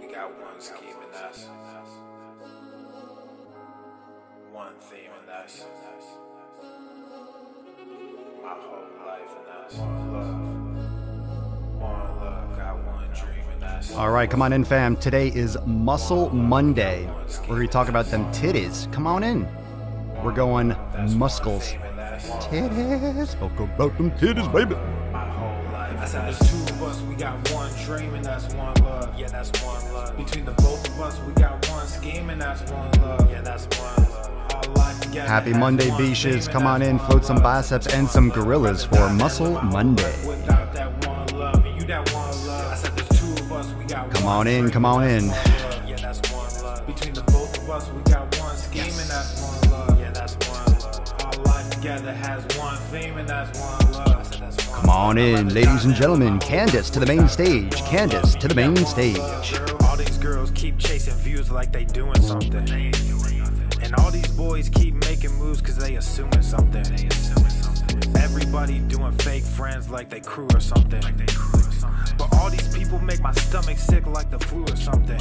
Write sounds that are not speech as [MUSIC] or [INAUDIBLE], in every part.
We got one scheme that's one theme and that's my whole life and that's one love. One love, got one dream and that's All right, come on in, fam. Today is Muscle Monday. We're going to talk about them titties. Come on in. We're going muscles. theme and that's Titties. Talk about them titties, baby. Said there's two of us, we got one dream and that's one love. Yeah, that's one love. Between the both of us, we got one scheme and that's one love. Yeah, that's one love. Our life together Happy Monday, beaches. Come on in, float some biceps and some gorillas for Muscle Monday. Without that one love, and you that one love. I said there's two of us, we got Come on in, come on in. that's one love. Yeah, that's one love. Between the both of us, we got one scheme and that's one love. Yeah, that's one love. Our life together has one theme and that's one love. Come on in, ladies and gentlemen. Candace to the main stage. Candace to the main stage. All these girls keep chasing views like they doing something. And all these boys keep making moves cause they assuming something. Everybody doing fake friends like they crew or something. But all these people make my stomach sick like the flu or something.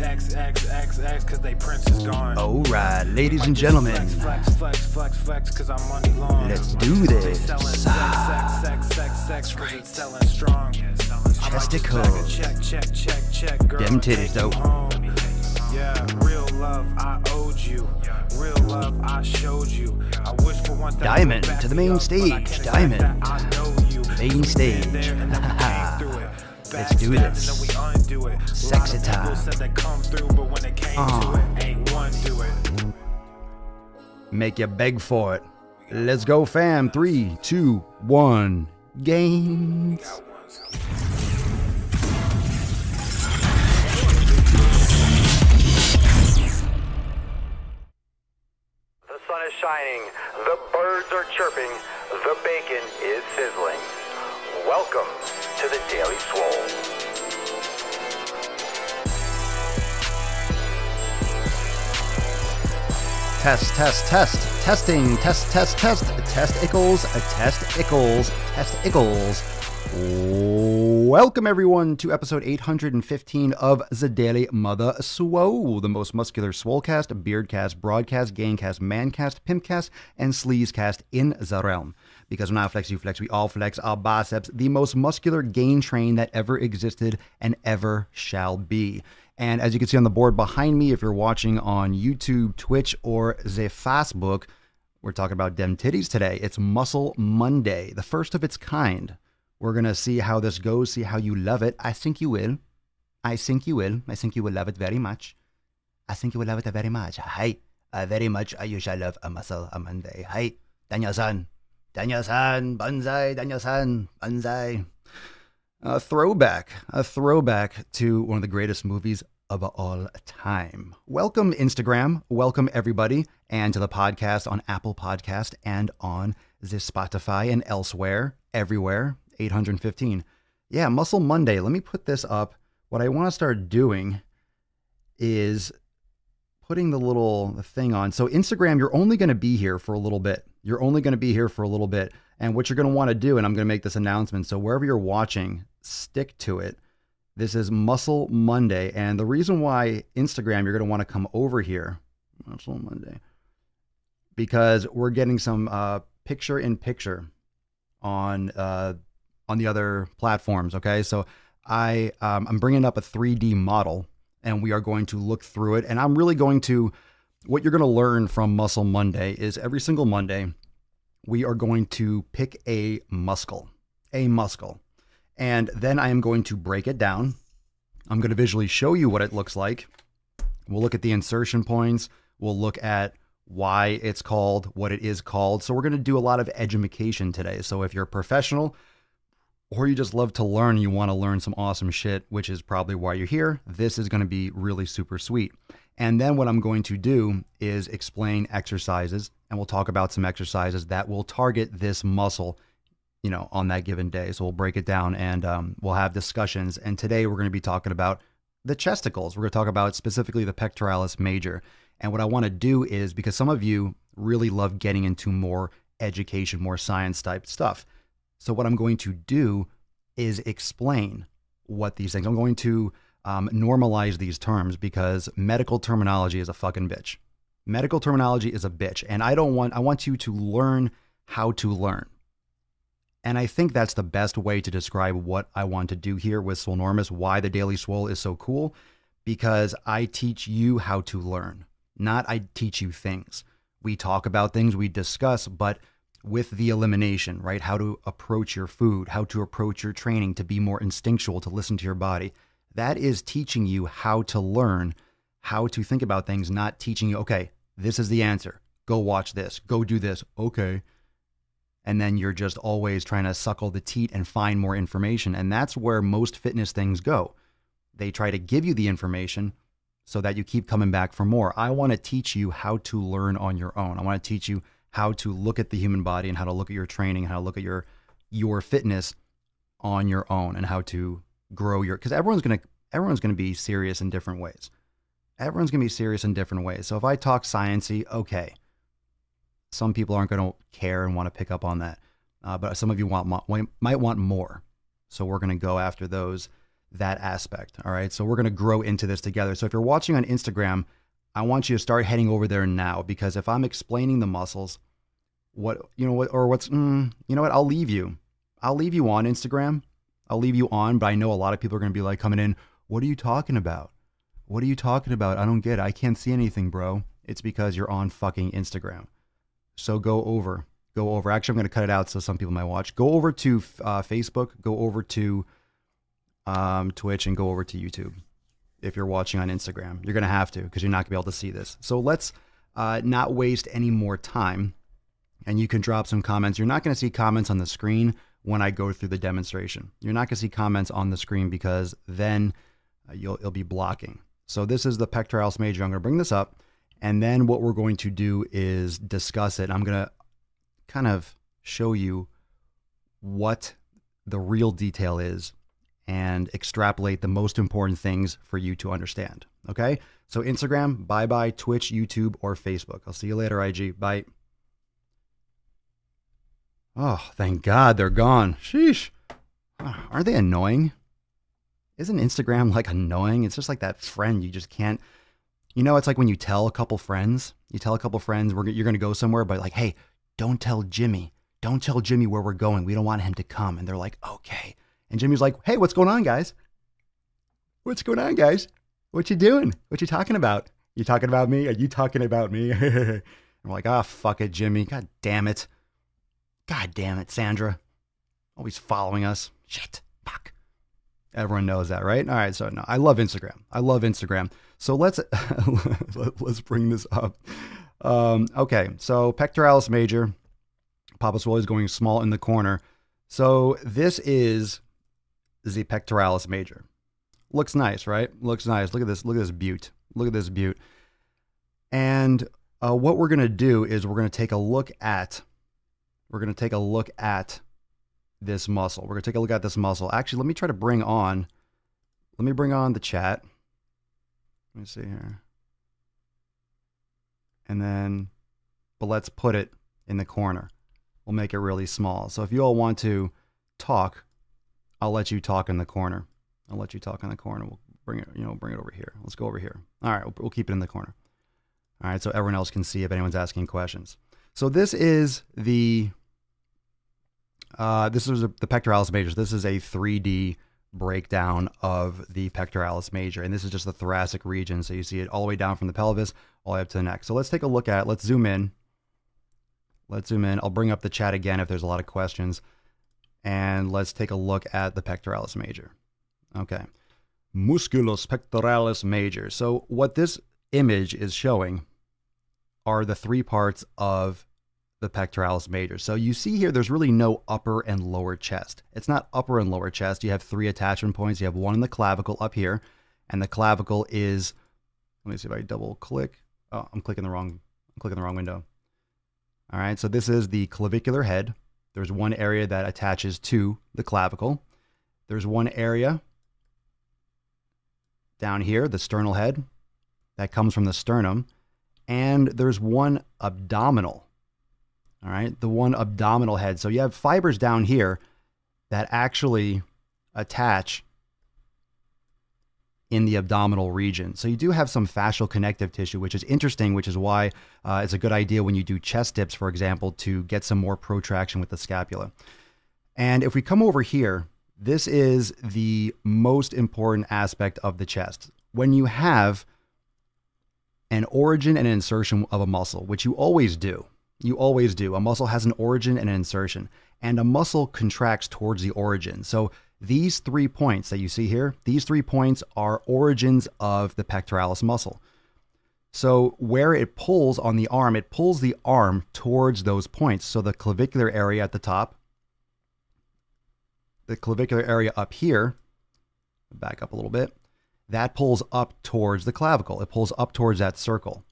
They crying X, X, X, X, X cause they prince is gone. All right, ladies and gentlemen. Flex, flex, flex, flex, flex, cause I'm money long. Let's do this. selling sex, sex, sex, sex, sex, cause it's selling strong. I might just bag a Testicles. Check, check, check, check, girl. Them titties, though. Yeah, real love, I owed you. Real love, I showed you. I wish for once Diamond to the main up, but I stage. Diamond. that I know you. Main Been stage. [LAUGHS] Let's do this. we undo it. Sexy Lot time. said come through, but when it came Uh. to it, ain't one do it. Make you beg for it. Let's go, fam. Three, two, one. Games. The sun is shining, the birds are chirping, the bacon is sizzling. Welcome to the Daily Swole. Test, test, test. Testing. Test, test, test. Testicles. Testicles. Testicles. Welcome, everyone, to episode 815 of the Daily Mother Swole, the most muscular swolecast, beardcast, broadcast, gangcast, mancast, pimpcast, and sleazecast in the realm. Because when I flex, you flex, we all flex our biceps, the most muscular gain train that ever existed and ever shall be. And as you can see on the board behind me, if you're watching on YouTube, Twitch, or the Facebook, we're talking about dem titties today. It's Muscle Monday, the first of its kind. We're gonna see how this goes, see how you love it. I think you will. I think you will. I think you will love it very much. I think you will love it very much. Hi, uh, very much. I usually love a muscle a Monday. Hi, Daniel-san, Daniel-san, banzai, Daniel-san, banzai a throwback, a throwback to one of the greatest movies of all time. Welcome, Instagram. Welcome, everybody, and to the podcast on Apple Podcast and on the Spotify and elsewhere, everywhere. 815. Yeah, Muscle Monday. Let me put this up. What I want to start doing is putting the little thing on. So Instagram, you're only going to be here for a little bit. You're only going to be here for a little bit. And what you're going to want to do, and I'm going to make this announcement. So wherever you're watching, stick to it. This is Muscle Monday. And the reason why Instagram, you're going to want to come over here, Muscle Monday, because we're getting some uh, picture in picture on uh, on the other platforms. Okay, so I um, I'm bringing up a 3D model, and we are going to look through it. And I'm really going to what you're going to learn from Muscle Monday is every single Monday we are going to pick a muscle, a muscle, and then I am going to break it down. I'm going to visually show you what it looks like. We'll look at the insertion points. We'll look at why it's called what it is called. So we're going to do a lot of education today. So if you're a professional or you just love to learn you want to learn some awesome shit, which is probably why you're here, this is going to be really super sweet. And then what I'm going to do is explain exercises and we'll talk about some exercises that will target this muscle, you know, on that given day. So we'll break it down and um, we'll have discussions. And today we're going to be talking about the chesticles. We're going to talk about specifically the pectoralis major. And what I want to do is because some of you really love getting into more education, more science type stuff. So what I'm going to do is explain what these things. I'm going to um, normalize these terms because medical terminology is a fucking bitch. Medical terminology is a bitch, and I don't want. I want you to learn how to learn. And I think that's the best way to describe what I want to do here with Swolenormous, why the Daily Swole is so cool, because I teach you how to learn, not I teach you things. We talk about things, we discuss, but with the elimination, right? How to approach your food, how to approach your training to be more instinctual, to listen to your body. That is teaching you how to learn, how to think about things, not teaching you, okay, this is the answer. Go watch this. Go do this. Okay. And then you're just always trying to suckle the teat and find more information. And that's where most fitness things go. They try to give you the information so that you keep coming back for more. I want to teach you how to learn on your own. I want to teach you how to look at the human body and how to look at your training, how to look at your your fitness on your own and how to grow your because everyone's gonna everyone's gonna be serious in different ways. Everyone's gonna be serious in different ways. So if I talk sciency, okay, some people aren't gonna care and want to pick up on that, uh, but some of you want might want more. So we're gonna go after those that aspect. All right. So we're gonna grow into this together. So if you're watching on Instagram, I want you to start heading over there now because if I'm explaining the muscles, what you know what or what's mm, you know what I'll leave you. I'll leave you on Instagram I'll leave you on, but I know a lot of people are going to be like coming in, what are you talking about? What are you talking about? I don't get it. I can't see anything, bro. It's because you're on fucking Instagram. So go over, go over. Actually, I'm going to cut it out so some people might watch. Go over to uh, Facebook, go over to um, Twitch, and go over to YouTube. If you're watching on Instagram, you're going to have to because you're not going to be able to see this. So let's uh, not waste any more time. And you can drop some comments. You're not going to see comments on the screen when I go through the demonstration. You're not going to see comments on the screen because then uh, you'll it'll be blocking. So this is the pectoralis major. I'm going to bring this up, and then what we're going to do is discuss it. I'm going to kind of show you what the real detail is and extrapolate the most important things for you to understand. Okay? So Instagram, bye bye, Twitch, YouTube, or Facebook. I'll see you later, IG. Bye. Oh, thank God they're gone. Sheesh. Ah, aren't they annoying? Isn't Instagram like annoying? It's just like that friend you just can't. You know, it's like when you tell a couple friends, you tell a couple friends we're, you're going to go somewhere, but like, hey, don't tell Jimmy. Don't tell Jimmy where we're going. We don't want him to come. And they're like, okay. And Jimmy's like, hey, what's going on, guys? What's going on, guys? What you doing? What you talking about? You talking about me? Are you talking about me? [LAUGHS] I'm like, ah, oh, fuck it, Jimmy. God damn it. God damn it, Sandra. Always following us. Shit. Fuck. Everyone knows that, right? All right. So no, I love Instagram. I love Instagram. So let's [LAUGHS] let's bring this up. Um, okay. So pectoralis major. Papa Swole is going small in the corner. So this is the pectoralis major. Looks nice, right? Looks nice. Look at this. Look at this butte. Look at this butte. And uh, what we're going to do is we're going to take a look at we're going to take a look at this muscle. We're going to take a look at this muscle. Actually, let me try to bring on, let me bring on the chat. Let me see here. And then, but let's put it in the corner. We'll make it really small. So if you all want to talk, I'll let you talk in the corner. I'll let you talk in the corner. We'll bring it, you know, bring it over here. Let's go over here. All right, we'll, we'll keep it in the corner. All right, so everyone else can see if anyone's asking questions. So this is the uh, this is the pectoralis major. This is a 3D breakdown of the pectoralis major, and this is just the thoracic region. So you see it all the way down from the pelvis all the way up to the neck. So let's take a look at. Let's zoom in. Let's zoom in. I'll bring up the chat again if there's a lot of questions, and let's take a look at the pectoralis major. Okay, musculus pectoralis major. So what this image is showing are the three parts of the pectoralis major. So you see here, there's really no upper and lower chest. It's not upper and lower chest. You have three attachment points. You have one in the clavicle up here, and the clavicle is, let me see if I double click. Oh, I'm clicking the wrong, I'm clicking the wrong window. All right, so this is the clavicular head. There's one area that attaches to the clavicle. There's one area down here, the sternal head, that comes from the sternum. And there's one abdominal all right, the one abdominal head. So you have fibers down here that actually attach in the abdominal region. So you do have some fascial connective tissue, which is interesting, which is why uh, it's a good idea when you do chest dips, for example, to get some more protraction with the scapula. And if we come over here, this is the most important aspect of the chest. When you have an origin and an insertion of a muscle, which you always do, you always do. A muscle has an origin and an insertion, and a muscle contracts towards the origin. So these three points that you see here, these three points are origins of the pectoralis muscle. So where it pulls on the arm, it pulls the arm towards those points. So the clavicular area at the top, the clavicular area up here, back up a little bit, that pulls up towards the clavicle. It pulls up towards that circle.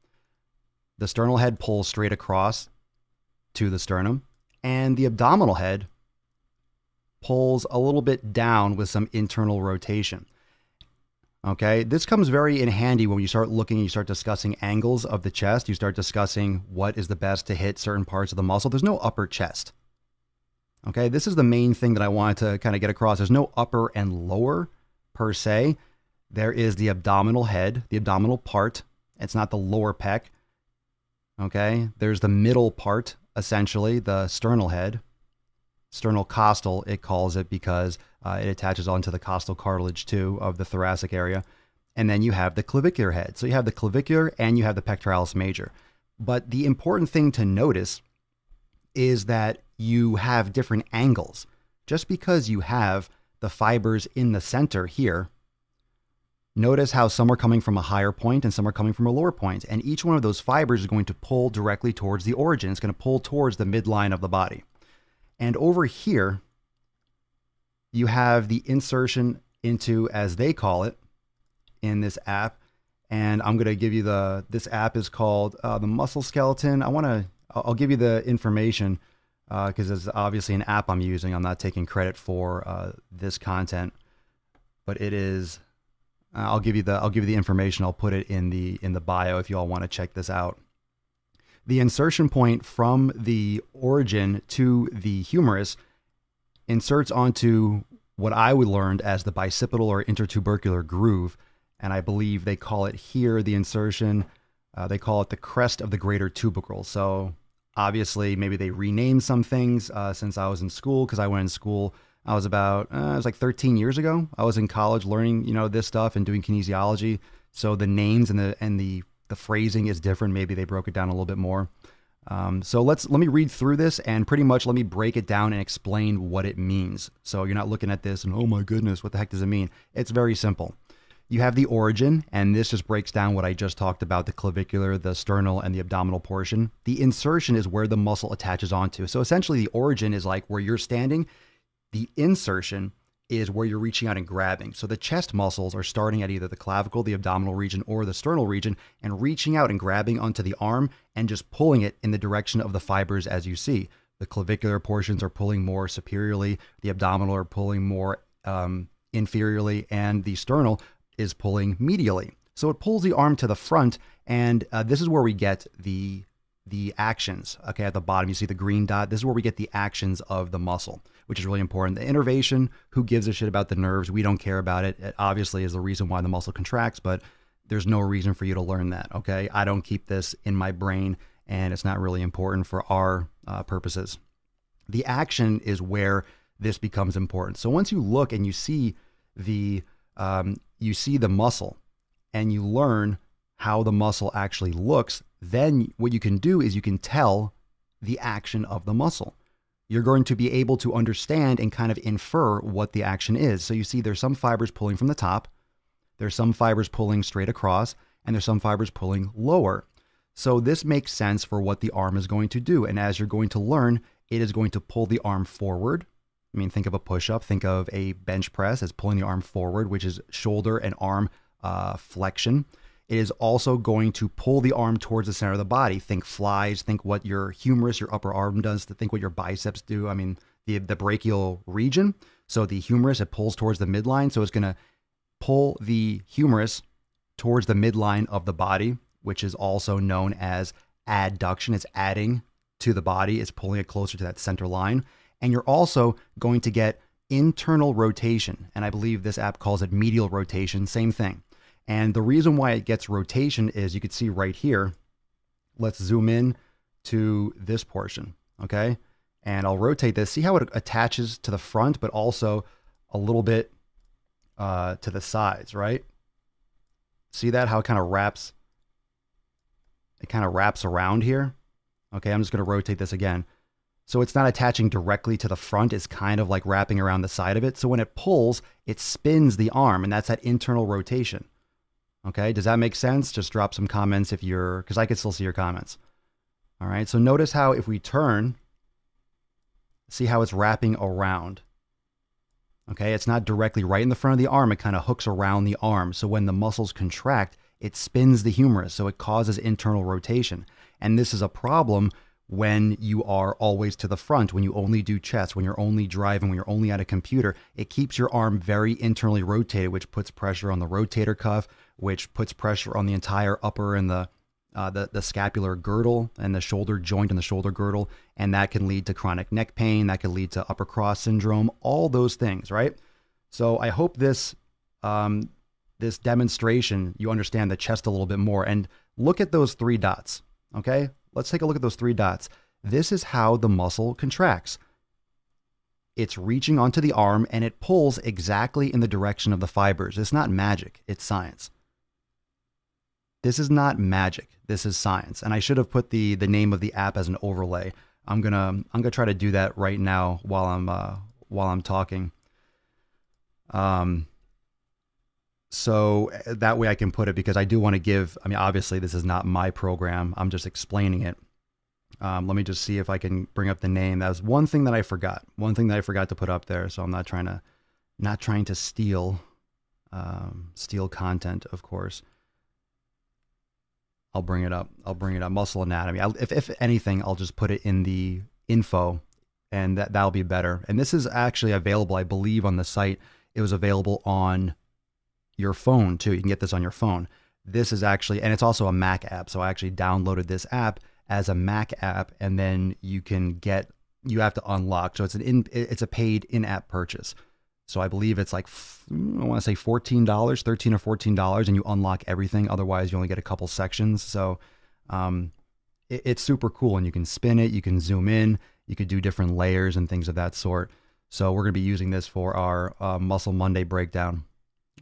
The sternal head pulls straight across to the sternum, and the abdominal head pulls a little bit down with some internal rotation. Okay, this comes very in handy when you start looking, you start discussing angles of the chest, you start discussing what is the best to hit certain parts of the muscle. There's no upper chest. Okay, this is the main thing that I wanted to kind of get across. There's no upper and lower per se. There is the abdominal head, the abdominal part. It's not the lower pec. Okay, there's the middle part, essentially, the sternal head sternocostal, it calls it because uh, it attaches onto the costal cartilage too of the thoracic area. And then you have the clavicular head. So you have the clavicular and you have the pectoralis major. But the important thing to notice is that you have different angles. Just because you have the fibers in the center here, notice how some are coming from a higher point and some are coming from a lower point. And each one of those fibers is going to pull directly towards the origin. It's going to pull towards the midline of the body. And over here, you have the insertion into, as they call it in this app. And I'm going to give you the, this app is called uh, the Muscle Skeleton. I want to, I'll give you the information because uh, it's obviously an app I'm using. I'm not taking credit for uh, this content, but it is. I'll give you the I'll give you the information. I'll put it in the in the bio if you all want to check this out the insertion point from the origin to the humerus inserts onto what I would learned as the bicipital or intertubercular groove. And I believe they call it here the insertion, uh, they call it the crest of the greater tubercle. So obviously, maybe they renamed some things uh, since I was in school because I went in school. I was about, uh, it was like 13 years ago. I was in college learning, you know, this stuff and doing kinesiology. So the names and the and the the phrasing is different. Maybe they broke it down a little bit more. Um, so let's let me read through this and pretty much let me break it down and explain what it means. So you're not looking at this and oh my goodness, what the heck does it mean? It's very simple. You have the origin, and this just breaks down what I just talked about the clavicular, the sternal, and the abdominal portion. The insertion is where the muscle attaches onto. So essentially, the origin is like where you're standing. The insertion is where you're reaching out and grabbing. So the chest muscles are starting at either the clavicle, the abdominal region, or the sternal region, and reaching out and grabbing onto the arm and just pulling it in the direction of the fibers as you see. The clavicular portions are pulling more superiorly, the abdominal are pulling more um, inferiorly, and the sternal is pulling medially. So it pulls the arm to the front, and uh, this is where we get the the actions. Okay, at the bottom you see the green dot. This is where we get the actions of the muscle which is really important. The innervation, who gives a shit about the nerves? We don't care about it. It obviously is the reason why the muscle contracts, but there's no reason for you to learn that. Okay. I don't keep this in my brain and it's not really important for our uh, purposes. The action is where this becomes important. So once you look and you see the, um, you see the muscle and you learn how the muscle actually looks, then what you can do is you can tell the action of the muscle you're going to be able to understand and kind of infer what the action is. So you see, there's some fibers pulling from the top, there's some fibers pulling straight across, and there's some fibers pulling lower. So this makes sense for what the arm is going to do. And as you're going to learn, it is going to pull the arm forward. I mean, think of a push up, think of a bench press as pulling the arm forward, which is shoulder and arm uh, flexion. It is also going to pull the arm towards the center of the body. Think flies, think what your humerus, your upper arm does, think what your biceps do. I mean, the, the brachial region. So the humerus, it pulls towards the midline. So it's going to pull the humerus towards the midline of the body, which is also known as adduction. It's adding to the body, it's pulling it closer to that center line. And you're also going to get internal rotation. And I believe this app calls it medial rotation, same thing. And the reason why it gets rotation is you can see right here. Let's zoom in to this portion, okay? And I'll rotate this. See how it attaches to the front, but also a little bit uh, to the sides, right? See that? How it kind of wraps. It kind of wraps around here. Okay, I'm just going to rotate this again. So it's not attaching directly to the front, it's kind of like wrapping around the side of it. So when it pulls, it spins the arm, and that's that internal rotation. Okay, does that make sense? Just drop some comments if you're, because I can still see your comments. All right, so notice how if we turn, see how it's wrapping around. Okay, it's not directly right in the front of the arm, it kind of hooks around the arm. So when the muscles contract, it spins the humerus, so it causes internal rotation. And this is a problem when you are always to the front, when you only do chest, when you're only driving, when you're only at a computer, it keeps your arm very internally rotated, which puts pressure on the rotator cuff, which puts pressure on the entire upper and the uh, the, the scapular girdle and the shoulder joint and the shoulder girdle. And that can lead to chronic neck pain. That can lead to upper cross syndrome, all those things, right? So I hope this, um, this demonstration, you understand the chest a little bit more. And look at those three dots, okay? Let's take a look at those three dots. This is how the muscle contracts. It's reaching onto the arm and it pulls exactly in the direction of the fibers. It's not magic, it's science. This is not magic. This is science. And I should have put the the name of the app as an overlay. I'm gonna I'm gonna try to do that right now while I'm uh, while I'm talking. Um. So uh, that way I can put it because I do want to give. I mean, obviously this is not my program. I'm just explaining it. Um, let me just see if I can bring up the name. That was one thing that I forgot. One thing that I forgot to put up there. So I'm not trying to, not trying to steal, um, steal content, of course. I'll bring it up. I'll bring it up. Muscle anatomy. I'll, if, if anything, I'll just put it in the info and that, that'll be better. And this is actually available, I believe, on the site. It was available on your phone too. You can get this on your phone. This is actually, and it's also a Mac app. So I actually downloaded this app as a Mac app, and then you can get, you have to unlock. So it's an in, it's a paid in-app purchase. So I believe it's like I want to say fourteen dollars, thirteen or fourteen dollars, and you unlock everything. Otherwise, you only get a couple sections. So um, it, it's super cool, and you can spin it, you can zoom in, you could do different layers and things of that sort. So we're going to be using this for our uh, Muscle Monday breakdown.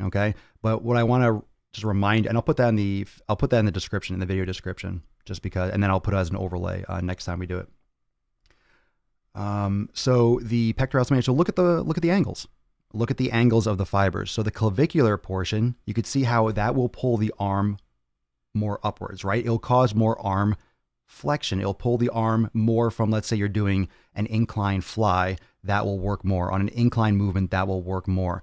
Okay, but what I want to just remind, and I'll put that in the I'll put that in the description in the video description, just because, and then I'll put it as an overlay uh, next time we do it. Um, so the pectoralis major. So look at the look at the angles look at the angles of the fibers. So the clavicular portion, you could see how that will pull the arm more upwards, right? It'll cause more arm flexion. It'll pull the arm more from, let's say you're doing an incline fly, that will work more. On an incline movement, that will work more.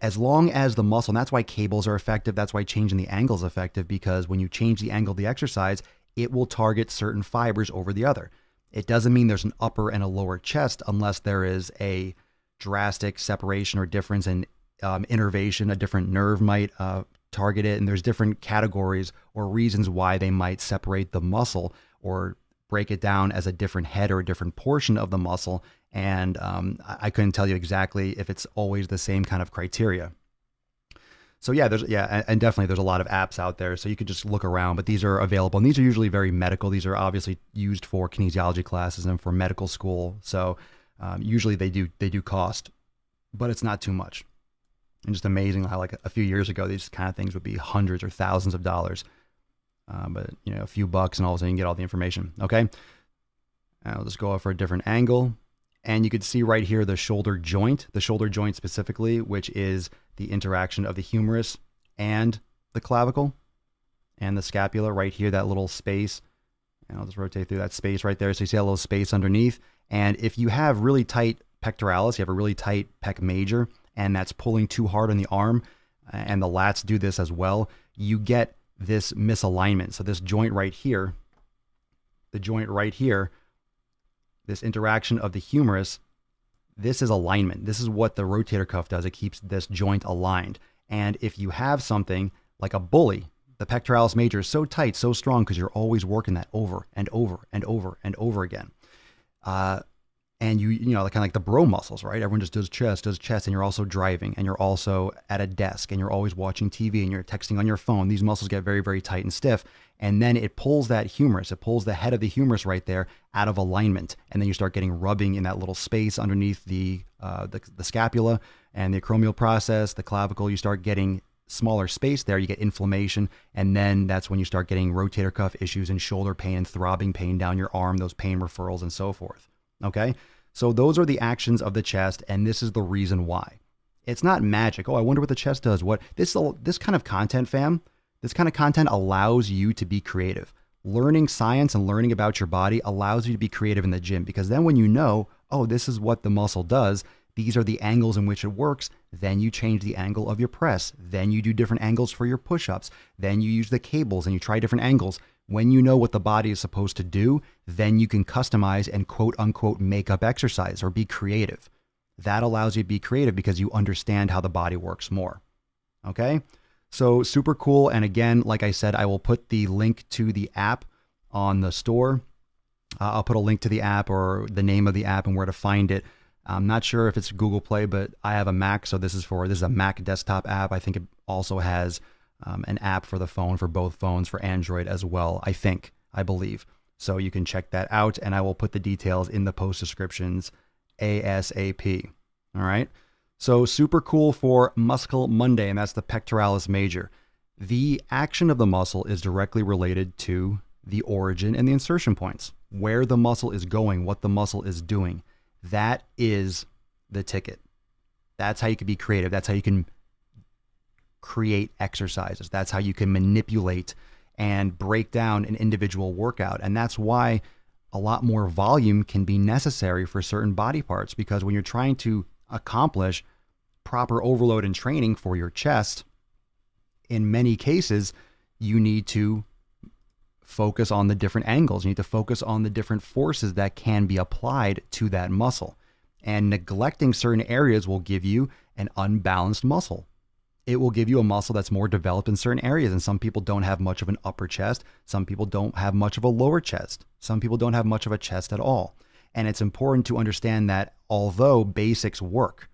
As long as the muscle, and that's why cables are effective, that's why changing the angle is effective, because when you change the angle of the exercise, it will target certain fibers over the other. It doesn't mean there's an upper and a lower chest unless there is a drastic separation or difference in um, innervation, a different nerve might uh, target it. And there's different categories or reasons why they might separate the muscle or break it down as a different head or a different portion of the muscle. And um, I couldn't tell you exactly if it's always the same kind of criteria. So yeah, there's yeah, and definitely there's a lot of apps out there, so you could just look around. But these are available, and these are usually very medical. These are obviously used for kinesiology classes and for medical school. So um, usually they do they do cost, but it's not too much. And just amazing how like a few years ago these kind of things would be hundreds or thousands of dollars, uh, but you know a few bucks and all of a sudden you can get all the information. Okay, I'll just go off for a different angle, and you can see right here the shoulder joint, the shoulder joint specifically, which is the interaction of the humerus and the clavicle and the scapula right here, that little space. And I'll just rotate through that space right there. So you see a little space underneath. And if you have really tight pectoralis, you have a really tight pec major, and that's pulling too hard on the arm, and the lats do this as well, you get this misalignment. So this joint right here, the joint right here, this interaction of the humerus, this is alignment. This is what the rotator cuff does. It keeps this joint aligned. And if you have something like a bully, the pectoralis major is so tight, so strong because you're always working that over and over and over and over again. Uh, and you you know kind of like the bro muscles right? Everyone just does chest does chest and you're also driving and you're also at a desk and you're always watching tv and you're texting on your phone. These muscles get very very tight and stiff and then it pulls that humerus. It pulls the head of the humerus right there out of alignment and then you start getting rubbing in that little space underneath the uh, the, the scapula and the acromial process the clavicle. You start getting smaller space there you get inflammation and then that's when you start getting rotator cuff issues and shoulder pain and throbbing pain down your arm those pain referrals and so forth Okay. So those are the actions of the chest, and this is the reason why. It's not magic. Oh, I wonder what the chest does. What this this kind of content, fam, this kind of content allows you to be creative. Learning science and learning about your body allows you to be creative in the gym because then when you know, oh, this is what the muscle does, these are the angles in which it works, then you change the angle of your press. Then you do different angles for your push-ups. Then you use the cables and you try different angles. When you know what the body is supposed to do, then you can customize and quote unquote make up exercise or be creative. That allows you to be creative because you understand how the body works more. Okay? So super cool. And again, like I said, I will put the link to the app on the store. Uh, I'll put a link to the app or the name of the app and where to find it. I'm not sure if it's Google Play, but I have a Mac, so this is for this is a Mac desktop app. I think it also has um, an app for the phone for both phones for Android as well. I think, I believe. So you can check that out, and I will put the details in the post descriptions ASAP. All right. So super cool for Muscle Monday, and that's the pectoralis major. The action of the muscle is directly related to the origin and the insertion points, where the muscle is going, what the muscle is doing. That is the ticket. That's how you can be creative. That's how you can create exercises. That's how you can manipulate and break down an individual workout. And that's why a lot more volume can be necessary for certain body parts because when you're trying to accomplish proper overload and training for your chest, in many cases, you need to focus on the different angles. You need to focus on the different forces that can be applied to that muscle. And neglecting certain areas will give you an unbalanced muscle it will give you a muscle that's more developed in certain areas. And some people don't have much of an upper chest. Some people don't have much of a lower chest. Some people don't have much of a chest at all. And it's important to understand that although basics work,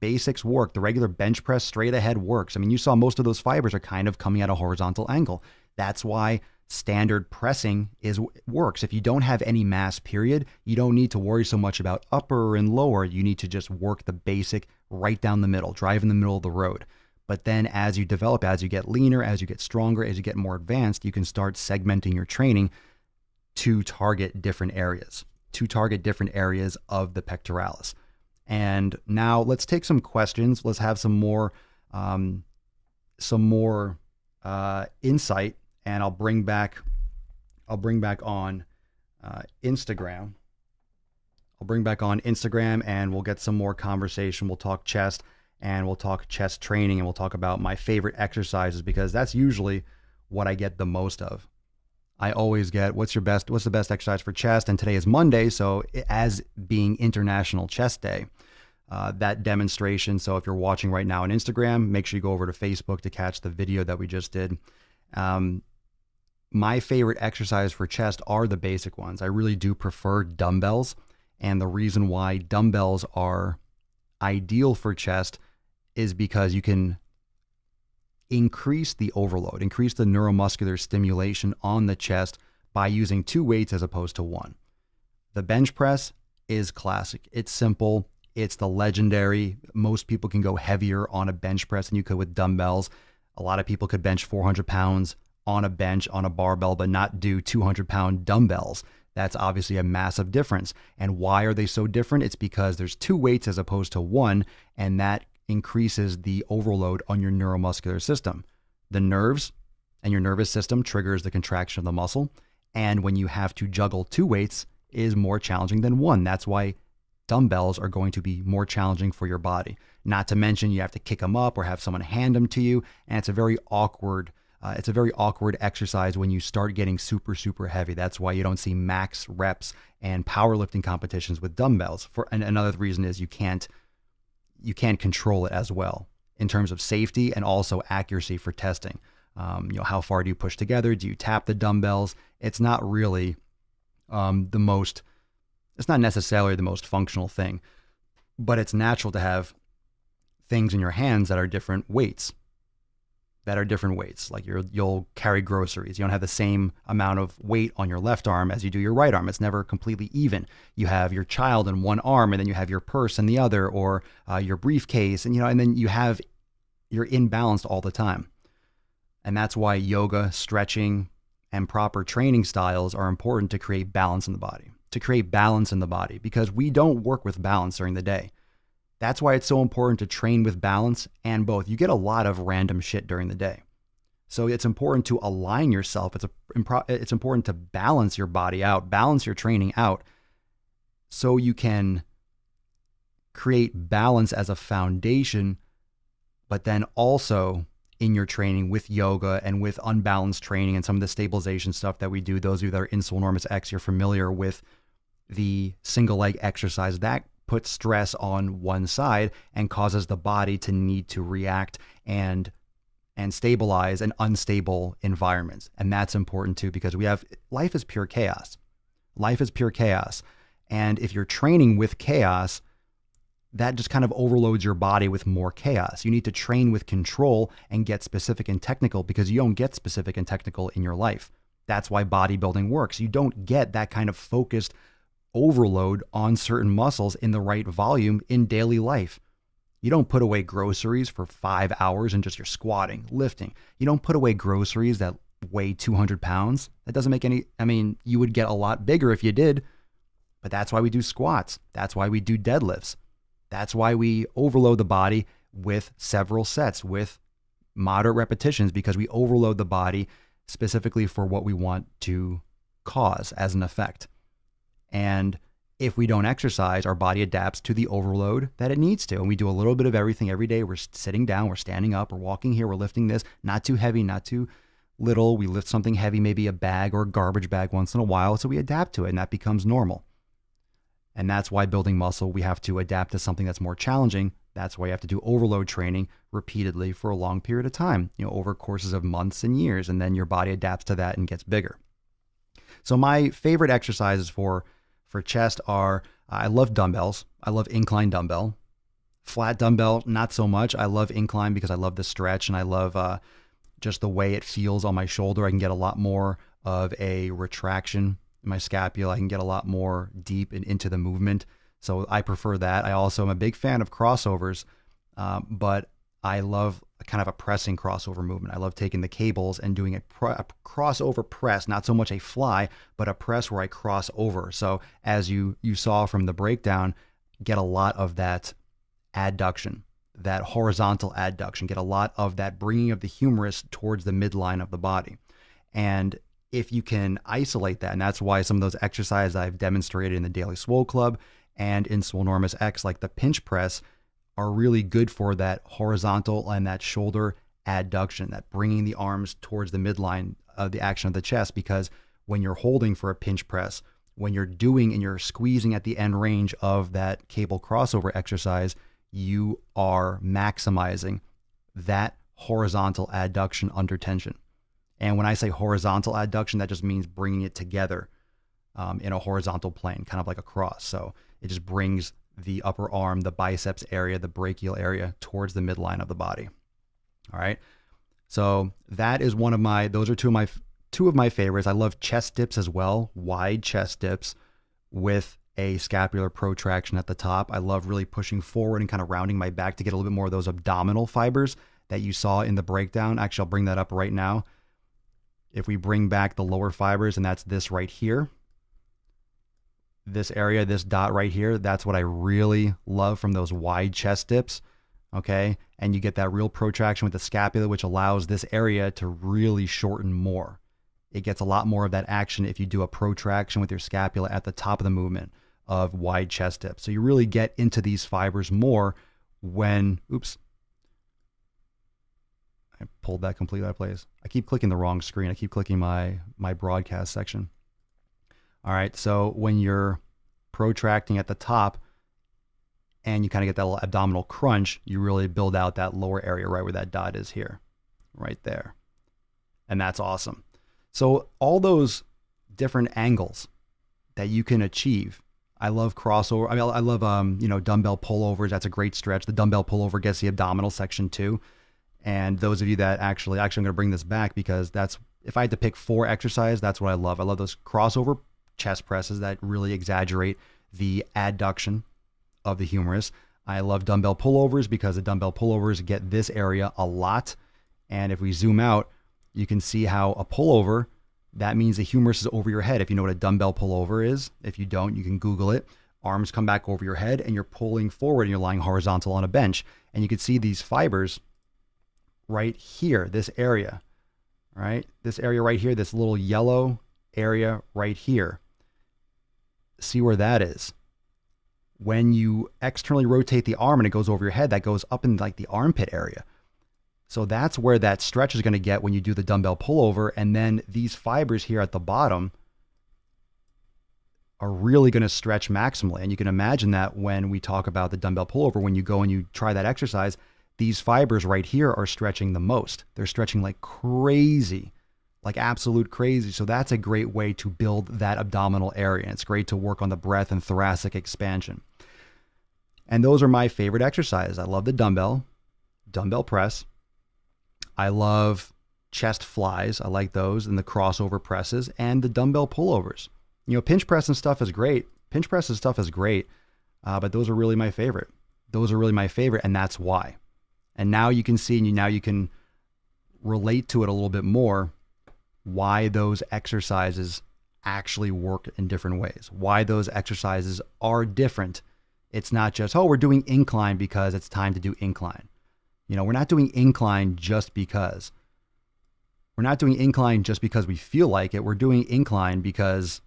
basics work, the regular bench press straight ahead works. I mean, you saw most of those fibers are kind of coming at a horizontal angle. That's why standard pressing is works. If you don't have any mass period, you don't need to worry so much about upper and lower. You need to just work the basic right down the middle, drive in the middle of the road. But then as you develop, as you get leaner, as you get stronger, as you get more advanced, you can start segmenting your training to target different areas, to target different areas of the pectoralis. And now let's take some questions. Let's have some more, um, some more uh, insight, and I'll bring back, I'll bring back on uh, Instagram. I'll bring back on Instagram, and we'll get some more conversation. We'll talk chest and we'll talk chest training and we'll talk about my favorite exercises because that's usually what I get the most of. I always get what's your best what's the best exercise for chest and today is Monday so as being International Chest Day uh, that demonstration so if you're watching right now on Instagram make sure you go over to Facebook to catch the video that we just did um, my favorite exercise for chest are the basic ones I really do prefer dumbbells and the reason why dumbbells are ideal for chest is because you can increase the overload, increase the neuromuscular stimulation on the chest by using two weights as opposed to one. The bench press is classic. It's simple. It's the legendary. Most people can go heavier on a bench press than you could with dumbbells. A lot of people could bench 400 pounds on a bench on a barbell, but not do 200 pound dumbbells. That's obviously a massive difference. And why are they so different? It's because there's two weights as opposed to one, and that increases the overload on your neuromuscular system. The nerves and your nervous system triggers the contraction of the muscle. And when you have to juggle two weights is more challenging than one. That's why dumbbells are going to be more challenging for your body. Not to mention you have to kick them up or have someone hand them to you, and it's a very awkward. Uh, it's a very awkward exercise when you start getting super super heavy. That's why you don't see max reps and powerlifting competitions with dumbbells. For and another reason is you can't you can't control it as well in terms of safety and also accuracy for testing. Um, you know, how far do you push together? Do you tap the dumbbells? It's not really um, the most It's not necessarily the most functional thing, but it's natural to have things in your hands that are different weights. That are different weights. Like you you'll carry groceries. You don't have the same amount of weight on your left arm as you do your right arm. It's never completely even. You have your child in one arm, and then you have your purse in the other, or uh, your briefcase, and you know, and then you have you're imbalanced all the time. And that's why yoga, stretching, and proper training styles are important to create balance in the body, to create balance in the body, because we don't work with balance during the day. That's why it's so important to train with balance and both. You get a lot of random shit during the day. So it's important to align yourself. It's, a, it's important to balance your body out, balance your training out so you can create balance as a foundation, but then also in your training with yoga and with unbalanced training and some of the stabilization stuff that we do. Those of you that are in Swolenormous X, you're familiar with the single leg exercise. That puts stress on one side and causes the body to need to react and and stabilize an unstable environments. And that's important too because we have life is pure chaos. Life is pure chaos. And if you're training with chaos, that just kind of overloads your body with more chaos. You need to train with control and get specific and technical because you don't get specific and technical in your life. That's why bodybuilding works. You don't get that kind of focused overload on certain muscles in the right volume in daily life. You don't put away groceries for five hours and just you're squatting, lifting. You don't put away groceries that weigh 200 pounds. That doesn't make any, I mean, you would get a lot bigger if you did, but that's why we do squats. That's why we do deadlifts. That's why we overload the body with several sets, with moderate repetitions, because we overload the body specifically for what we want to cause as an effect. And if we don't exercise, our body adapts to the overload that it needs to. And we do a little bit of everything every day. We're sitting down, we're standing up, we're walking here, we're lifting this, not too heavy, not too little. We lift something heavy, maybe a bag or a garbage bag once in a while. So we adapt to it and that becomes normal. And that's why building muscle, we have to adapt to something that's more challenging. That's why you have to do overload training repeatedly for a long period of time, you know, over courses of months and years. And then your body adapts to that and gets bigger. So my favorite exercises for for chest are I love dumbbells. I love incline dumbbell. Flat dumbbell, not so much. I love incline because I love the stretch and I love uh, just the way it feels on my shoulder. I can get a lot more of a retraction in my scapula. I can get a lot more deep and into the movement. So I prefer that. I also am a big fan of crossovers, um, but I love kind of a pressing crossover movement. I love taking the cables and doing a, a, crossover press, not so much a fly, but a press where I cross over. So as you you saw from the breakdown, get a lot of that adduction, that horizontal adduction, get a lot of that bringing of the humerus towards the midline of the body. And if you can isolate that, and that's why some of those exercises I've demonstrated in the Daily Swole Club and in Swolenormous X, like the pinch press, are really good for that horizontal and that shoulder adduction, that bringing the arms towards the midline of the action of the chest. Because when you're holding for a pinch press, when you're doing and you're squeezing at the end range of that cable crossover exercise, you are maximizing that horizontal adduction under tension. And when I say horizontal adduction, that just means bringing it together um, in a horizontal plane, kind of like a cross. So it just brings the upper arm, the biceps area, the brachial area towards the midline of the body. All right. So that is one of my, those are two of my, two of my favorites. I love chest dips as well, wide chest dips with a scapular protraction at the top. I love really pushing forward and kind of rounding my back to get a little bit more of those abdominal fibers that you saw in the breakdown. Actually, I'll bring that up right now. If we bring back the lower fibers, and that's this right here, this area, this dot right here, that's what I really love from those wide chest dips. Okay. And you get that real protraction with the scapula, which allows this area to really shorten more. It gets a lot more of that action if you do a protraction with your scapula at the top of the movement of wide chest dips. So you really get into these fibers more when, oops, I pulled that completely out of place. I keep clicking the wrong screen. I keep clicking my my broadcast section. All right, so when you're protracting at the top and you kind of get that little abdominal crunch, you really build out that lower area right where that dot is here, right there. And that's awesome. So all those different angles that you can achieve I love crossover. I mean, I love um, you know dumbbell pullovers. That's a great stretch. The dumbbell pullover gets the abdominal section too. And those of you that actually, actually, I'm going to bring this back because that's if I had to pick four exercise, that's what I love. I love those crossover chest presses that really exaggerate the adduction of the humerus. I love dumbbell pullovers because the dumbbell pullovers get this area a lot. And if we zoom out, you can see how a pullover that means the humerus is over your head. If you know what a dumbbell pullover is, if you don't, you can Google it. Arms come back over your head and you're pulling forward and you're lying horizontal on a bench. And you can see these fibers right here, this area, right? This area right here, this little yellow area right here. See where that is. When you externally rotate the arm and it goes over your head, that goes up in like the armpit area. So that's where that stretch is going to get when you do the dumbbell pullover. And then these fibers here at the bottom are really going to stretch maximally. And you can imagine that when we talk about the dumbbell pullover, when you go and you try that exercise, these fibers right here are stretching the most. They're stretching like crazy, like absolute crazy. So that's a great way to build that abdominal area. And it's great to work on the breath and thoracic expansion. And those are my favorite exercises. I love the dumbbell, dumbbell press, I love chest flies. I like those and the crossover presses and the dumbbell pullovers. You know, pinch press and stuff is great. Pinch press and stuff is great, uh, but those are really my favorite. Those are really my favorite, and that's why. And now you can see, and you, now you can relate to it a little bit more why those exercises actually work in different ways, why those exercises are different. It's not just, oh, we're doing incline because it's time to do incline. You know, we're not doing incline just because. We're not doing incline just because we feel like it. We're doing incline because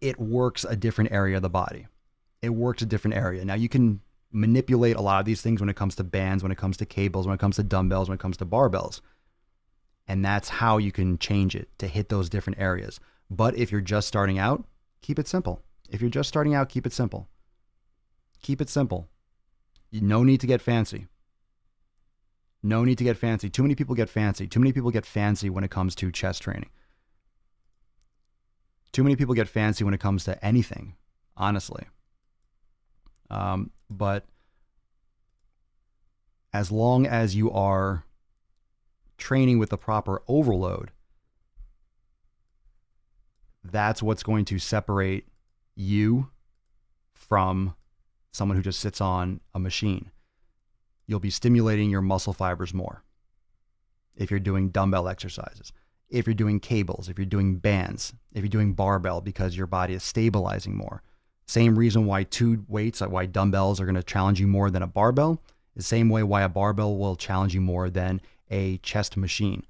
it works a different area of the body. It works a different area. Now you can manipulate a lot of these things when it comes to bands, when it comes to cables, when it comes to dumbbells, when it comes to barbells. And that's how you can change it to hit those different areas. But if you're just starting out, keep it simple. If you're just starting out, keep it simple. Keep it simple. No need to get fancy. No need to get fancy. Too many people get fancy. Too many people get fancy when it comes to chest training. Too many people get fancy when it comes to anything, honestly. Um, but as long as you are training with the proper overload, that's what's going to separate you from someone who just sits on a machine you'll be stimulating your muscle fibers more if you're doing dumbbell exercises, if you're doing cables, if you're doing bands, if you're doing barbell because your body is stabilizing more. Same reason why two weights, why dumbbells are going to challenge you more than a barbell, the same way why a barbell will challenge you more than a chest machine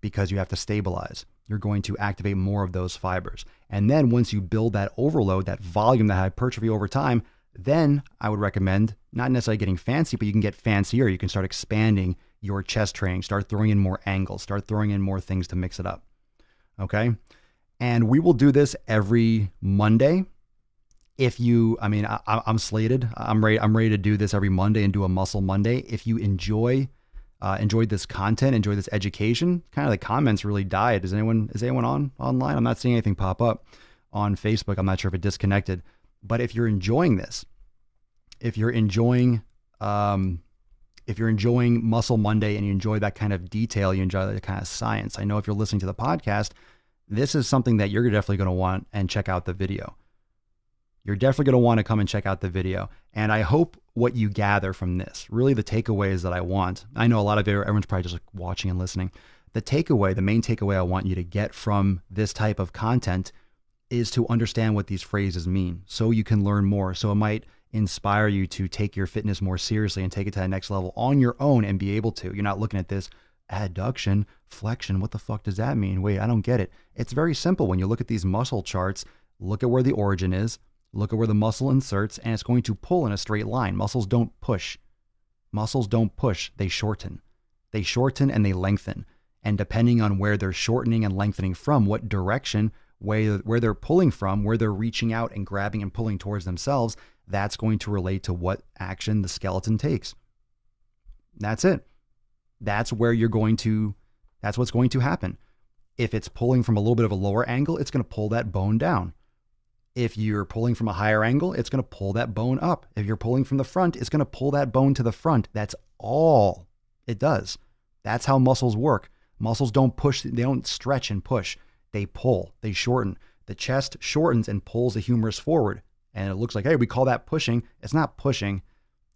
because you have to stabilize. You're going to activate more of those fibers. And then once you build that overload, that volume, that hypertrophy over time, then I would recommend not necessarily getting fancy, but you can get fancier. You can start expanding your chest training, start throwing in more angles, start throwing in more things to mix it up. Okay. And we will do this every Monday. If you, I mean, I, am slated. I'm ready. I'm ready to do this every Monday and do a muscle Monday. If you enjoy, uh, enjoyed this content, enjoyed this education, kind of the comments really died. Is anyone, is anyone on online? I'm not seeing anything pop up on Facebook. I'm not sure if it disconnected. But if you're enjoying this, if you're enjoying, um, if you're enjoying Muscle Monday and you enjoy that kind of detail, you enjoy that kind of science. I know if you're listening to the podcast, this is something that you're definitely going to want and check out the video. You're definitely going to want to come and check out the video. And I hope what you gather from this, really the takeaways that I want. I know a lot of you, everyone's probably just watching and listening. The takeaway, the main takeaway I want you to get from this type of content is to understand what these phrases mean so you can learn more. So it might inspire you to take your fitness more seriously and take it to the next level on your own and be able to. You're not looking at this adduction, flexion. What the fuck does that mean? Wait, I don't get it. It's very simple. When you look at these muscle charts, look at where the origin is, look at where the muscle inserts, and it's going to pull in a straight line. Muscles don't push. Muscles don't push, they shorten. They shorten and they lengthen. And depending on where they're shortening and lengthening from, what direction, where, where they're pulling from, where they're reaching out and grabbing and pulling towards themselves, that's going to relate to what action the skeleton takes. That's it. That's where you're going to, that's what's going to happen. If it's pulling from a little bit of a lower angle, it's going to pull that bone down. If you're pulling from a higher angle, it's going to pull that bone up. If you're pulling from the front, it's going to pull that bone to the front. That's all it does. That's how muscles work. Muscles don't push, they don't stretch and push. They pull, they shorten. The chest shortens and pulls the humerus forward. And it looks like, hey, we call that pushing. It's not pushing,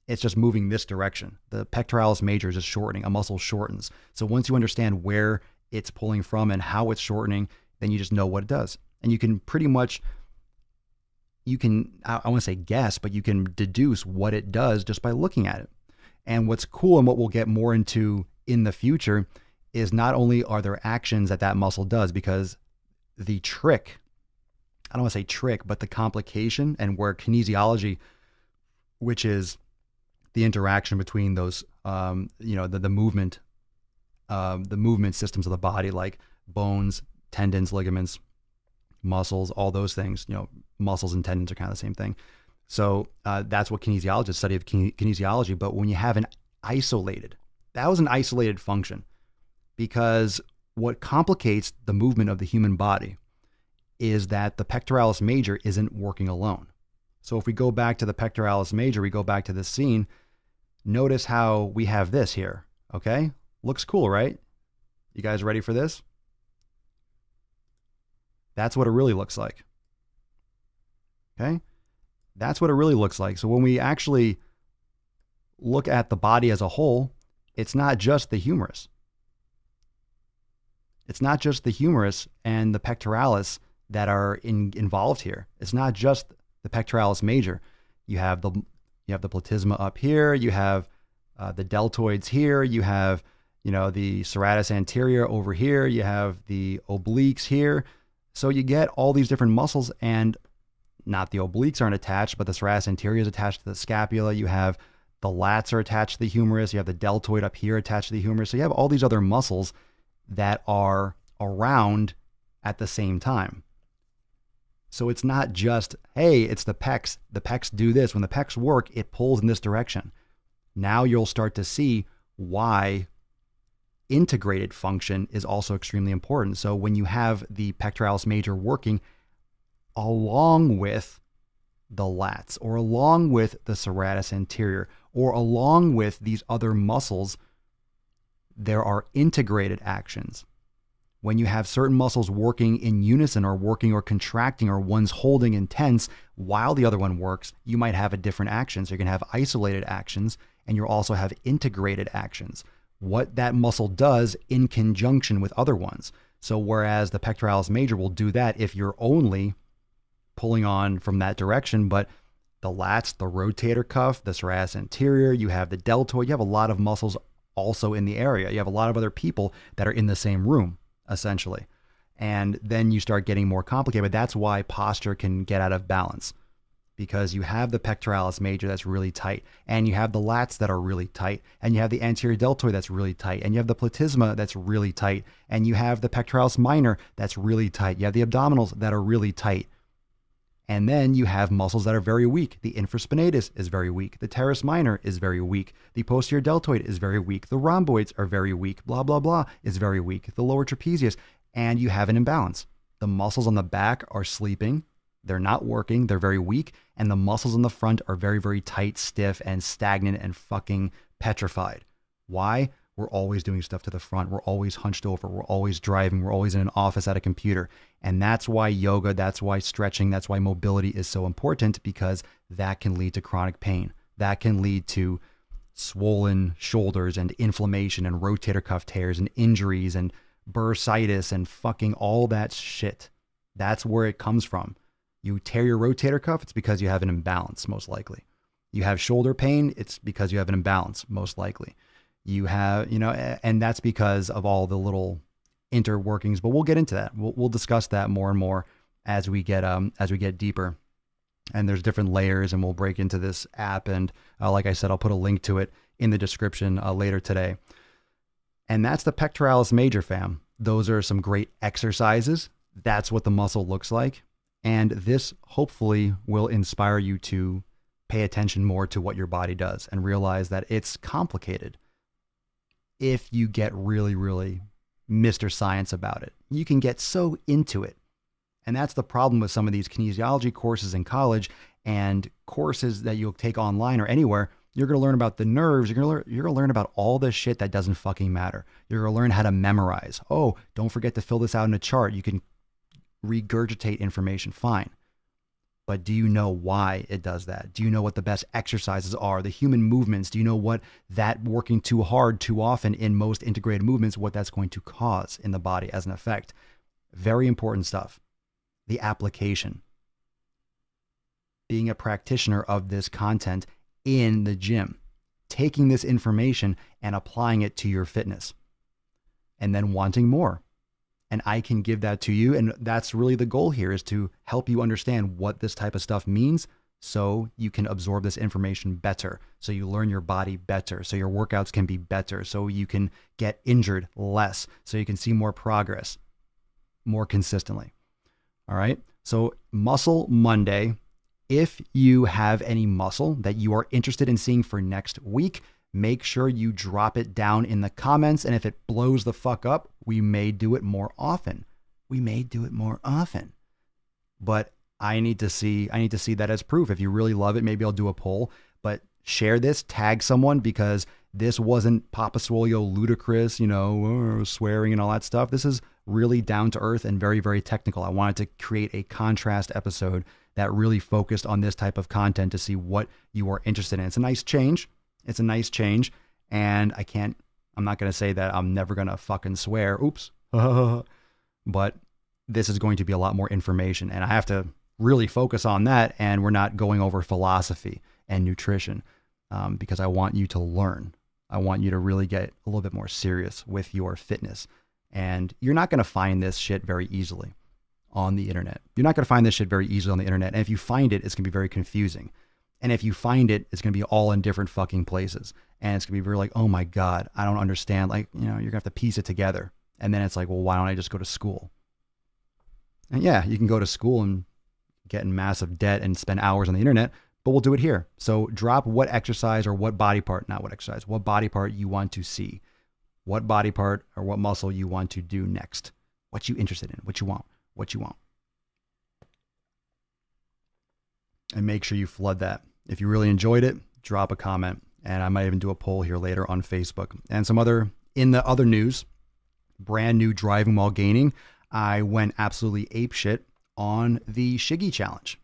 it's just moving this direction. The pectoralis major is just shortening. A muscle shortens. So once you understand where it's pulling from and how it's shortening, then you just know what it does. And you can pretty much you can I, I want to say guess, but you can deduce what it does just by looking at it. And what's cool and what we'll get more into in the future is not only are there actions that that muscle does because the trick I don't want to say trick, but the complication and where kinesiology, which is the interaction between those, um, you know, the, the movement, um, the movement systems of the body, like bones, tendons, ligaments, muscles, all those things. You know, muscles and tendons are kind of the same thing. So uh, that's what kinesiologists study of kinesiology. But when you have an isolated, that was an isolated function, because what complicates the movement of the human body is that the pectoralis major isn't working alone. So if we go back to the pectoralis major, we go back to this scene, notice how we have this here. Okay? Looks cool, right? You guys ready for this? That's what it really looks like. Okay? That's what it really looks like. So when we actually look at the body as a whole, it's not just the humerus. It's not just the humerus and the pectoralis that are in, involved here. It's not just the pectoralis major. You have the you have the platysma up here. You have uh, the deltoids here. You have you know the serratus anterior over here. You have the obliques here. So you get all these different muscles, and not the obliques aren't attached, but the serratus anterior is attached to the scapula. You have the lats are attached to the humerus. You have the deltoid up here attached to the humerus. So you have all these other muscles that are around at the same time. So it's not just, hey, it's the pecs. The pecs do this. When the pecs work, it pulls in this direction. Now you'll start to see why integrated function is also extremely important. So when you have the pectoralis major working along with the lats or along with the serratus anterior or along with these other muscles, there are integrated actions when you have certain muscles working in unison or working or contracting or one's holding intense while the other one works, you might have a different action. So you're going to have isolated actions and you'll also have integrated actions. What that muscle does in conjunction with other ones. So whereas the pectoralis major will do that if you're only pulling on from that direction, but the lats, the rotator cuff, the serratus anterior, you have the deltoid, you have a lot of muscles also in the area. You have a lot of other people that are in the same room essentially. And then you start getting more complicated. But that's why posture can get out of balance because you have the pectoralis major that's really tight, and you have the lats that are really tight, and you have the anterior deltoid that's really tight, and you have the platysma that's really tight, and you have the pectoralis minor that's really tight. You have the abdominals that are really tight. And then you have muscles that are very weak. The infraspinatus is very weak. The teres minor is very weak. The posterior deltoid is very weak. The rhomboids are very weak. Blah, blah, blah is very weak. The lower trapezius. And you have an imbalance. The muscles on the back are sleeping. They're not working. They're very weak. And the muscles in the front are very, very tight, stiff, and stagnant and fucking petrified. Why? we're always doing stuff to the front. We're always hunched over. We're always driving. We're always in an office at a computer. And that's why yoga, that's why stretching, that's why mobility is so important because that can lead to chronic pain. That can lead to swollen shoulders and inflammation and rotator cuff tears and injuries and bursitis and fucking all that shit. That's where it comes from. You tear your rotator cuff, it's because you have an imbalance, most likely. You have shoulder pain, it's because you have an imbalance, most likely you have, you know, and that's because of all the little interworkings. But we'll get into that. We'll, we'll discuss that more and more as we get um as we get deeper. And there's different layers, and we'll break into this app. And uh, like I said, I'll put a link to it in the description uh, later today. And that's the pectoralis major, fam. Those are some great exercises. That's what the muscle looks like. And this hopefully will inspire you to pay attention more to what your body does and realize that it's complicated if you get really, really Mr. Science about it. You can get so into it And that's the problem with some of these kinesiology courses in college and courses that you'll take online or anywhere. You're going to learn about the nerves. You're going to learn, you're going to learn about all this shit that doesn't fucking matter. You're going to learn how to memorize. Oh, don't forget to fill this out in a chart. You can regurgitate information. Fine. But do you know why it does that? Do you know what the best exercises are? The human movements, do you know what that working too hard too often in most integrated movements, what that's going to cause in the body as an effect? Very important stuff. The application. Being a practitioner of this content in the gym, taking this information and applying it to your fitness, and then wanting more and I can give that to you. And that's really the goal here is to help you understand what this type of stuff means so you can absorb this information better. So you learn your body better. So your workouts can be better. So you can get injured less. So you can see more progress more consistently. All right. So, Muscle Monday. If you have any muscle that you are interested in seeing for next week, make sure you drop it down in the comments. And if it blows the fuck up, we may do it more often. We may do it more often. But I need to see I need to see that as proof. If you really love it, maybe I'll do a poll. But share this, tag someone because this wasn't Papa Swolio ludicrous, you know, uh, swearing and all that stuff. This is really down to earth and very, very technical. I wanted to create a contrast episode that really focused on this type of content to see what you are interested in. It's a nice change. It's a nice change. And I can't, I'm not going to say that I'm never going to fucking swear. Oops. [LAUGHS] but this is going to be a lot more information. And I have to really focus on that. And we're not going over philosophy and nutrition um, because I want you to learn. I want you to really get a little bit more serious with your fitness. And you're not going to find this shit very easily on the internet. You're not going to find this shit very easily on the internet. And if you find it, it's going to be very confusing. And if you find it, it's going to be all in different fucking places. And it's going to be very like, oh my God, I don't understand. Like, you know, you're going to have to piece it together. And then it's like, well, why don't I just go to school? And yeah, you can go to school and get in massive debt and spend hours on the internet, but we'll do it here. So drop what exercise or what body part, not what exercise, what body part you want to see, what body part or what muscle you want to do next, what you interested in, what you want, what you want. And make sure you flood that. If you really enjoyed it, drop a comment. And I might even do a poll here later on Facebook. And some other, in the other news, brand new driving while gaining, I went absolutely apeshit on the Shiggy Challenge.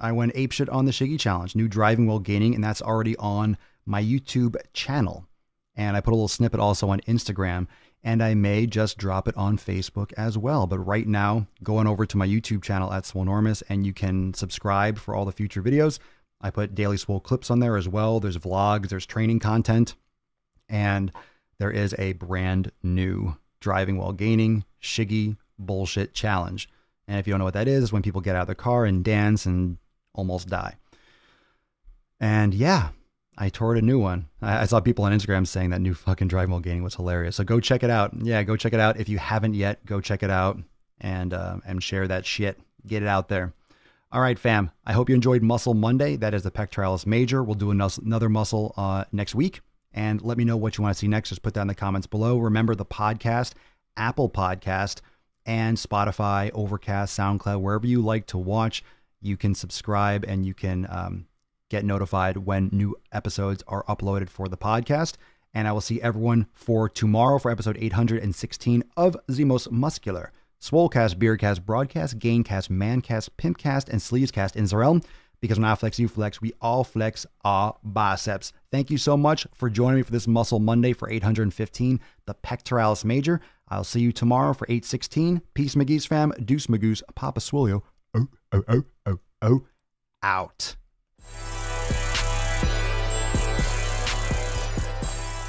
I went apeshit on the Shiggy Challenge, new driving while gaining, and that's already on my YouTube channel. And I put a little snippet also on Instagram and I may just drop it on Facebook as well. But right now, going over to my YouTube channel at Swolenormous, and you can subscribe for all the future videos. I put daily swole clips on there as well. There's vlogs, there's training content, and there is a brand new driving while gaining shiggy bullshit challenge. And if you don't know what that is, when people get out of the car and dance and almost die. And yeah, I toured a new one. I, saw people on Instagram saying that new fucking Drive While Gaining was hilarious. So go check it out. Yeah, go check it out. If you haven't yet, go check it out and uh, and share that shit. Get it out there. All right, fam. I hope you enjoyed Muscle Monday. That is the pectoralis major. We'll do another muscle uh, next week. And let me know what you want to see next. Just put that in the comments below. Remember the podcast, Apple Podcast, and Spotify, Overcast, SoundCloud, wherever you like to watch. You can subscribe and you can um, get notified when new episodes are uploaded for the podcast. And I will see everyone for tomorrow for episode 816 of the most muscular Swolecast, Beardcast, Broadcast, Gaincast, Mancast, Pimpcast, and Sleevescast in Zarel. Because when I flex, you flex, we all flex our biceps. Thank you so much for joining me for this Muscle Monday for 815, the Pectoralis Major. I'll see you tomorrow for 816. Peace, McGee's fam. Deuce Magoose, Papa Swolio. Oh, oh, oh, oh, oh, out.